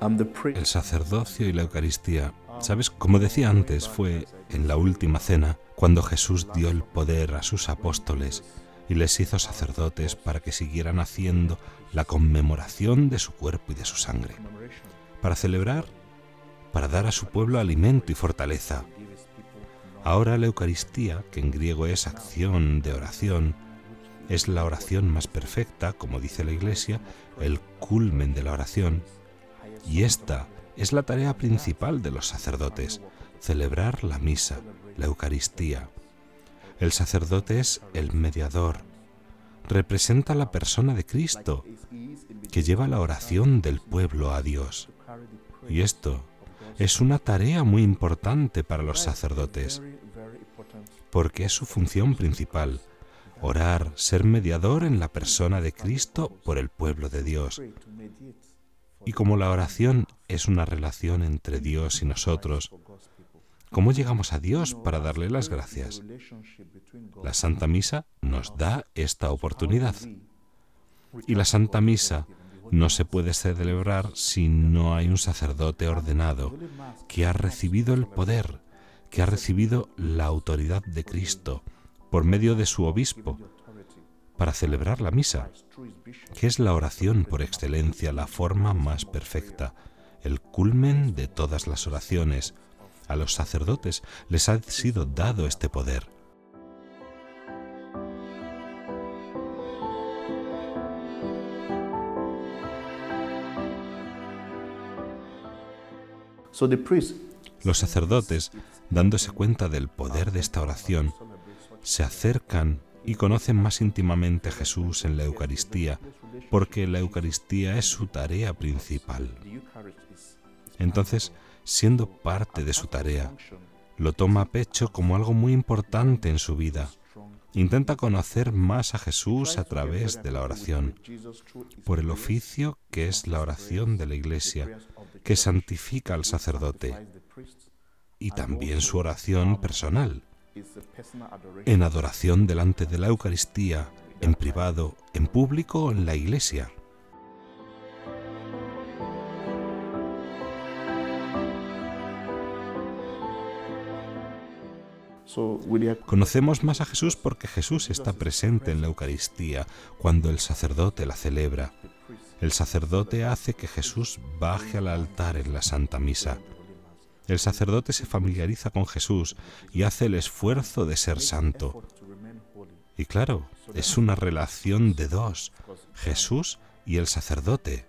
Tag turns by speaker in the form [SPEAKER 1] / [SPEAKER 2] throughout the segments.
[SPEAKER 1] El sacerdocio y la Eucaristía, ¿sabes? Como decía antes, fue en la última cena cuando Jesús dio el poder a sus apóstoles y les hizo sacerdotes para que siguieran haciendo la conmemoración de su cuerpo y de su sangre, para celebrar, para dar a su pueblo alimento y fortaleza. Ahora la Eucaristía, que en griego es acción de oración, es la oración más perfecta, como dice la Iglesia, el culmen de la oración. Y esta es la tarea principal de los sacerdotes, celebrar la misa, la Eucaristía. El sacerdote es el mediador, representa la persona de Cristo, que lleva la oración del pueblo a Dios. Y esto es una tarea muy importante para los sacerdotes, porque es su función principal orar, ser mediador en la persona de Cristo por el pueblo de Dios. Y como la oración es una relación entre Dios y nosotros, ¿cómo llegamos a Dios para darle las gracias? La Santa Misa nos da esta oportunidad. Y la Santa Misa no se puede celebrar si no hay un sacerdote ordenado que ha recibido el poder, que ha recibido la autoridad de Cristo, por medio de su obispo para celebrar la misa, que es la oración por excelencia, la forma más perfecta, el culmen de todas las oraciones. A los sacerdotes les ha sido dado este poder. Los sacerdotes, dándose cuenta del poder de esta oración, se acercan y conocen más íntimamente a Jesús en la Eucaristía, porque la Eucaristía es su tarea principal. Entonces, siendo parte de su tarea, lo toma a pecho como algo muy importante en su vida. Intenta conocer más a Jesús a través de la oración, por el oficio que es la oración de la Iglesia, que santifica al sacerdote, y también su oración personal, en adoración delante de la Eucaristía, en privado, en público o en la iglesia. Conocemos más a Jesús porque Jesús está presente en la Eucaristía cuando el sacerdote la celebra. El sacerdote hace que Jesús baje al altar en la Santa Misa. El sacerdote se familiariza con Jesús y hace el esfuerzo de ser santo. Y claro, es una relación de dos, Jesús y el sacerdote.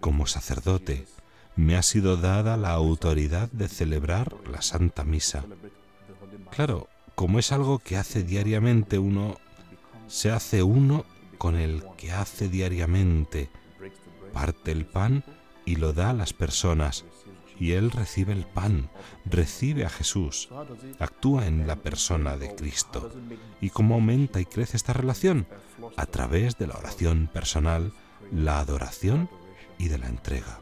[SPEAKER 1] Como sacerdote, me ha sido dada la autoridad de celebrar la Santa Misa. Claro, como es algo que hace diariamente uno, se hace uno con el que hace diariamente. Parte el pan y lo da a las personas. Y él recibe el pan, recibe a Jesús, actúa en la persona de Cristo. ¿Y cómo aumenta y crece esta relación? A través de la oración personal, la adoración y de la entrega.